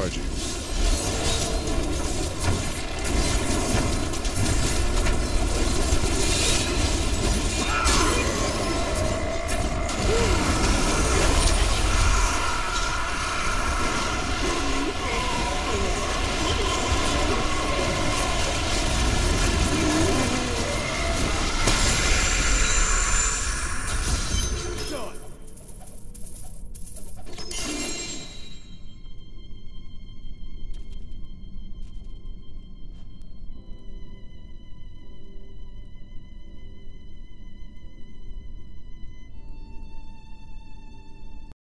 Still recharging.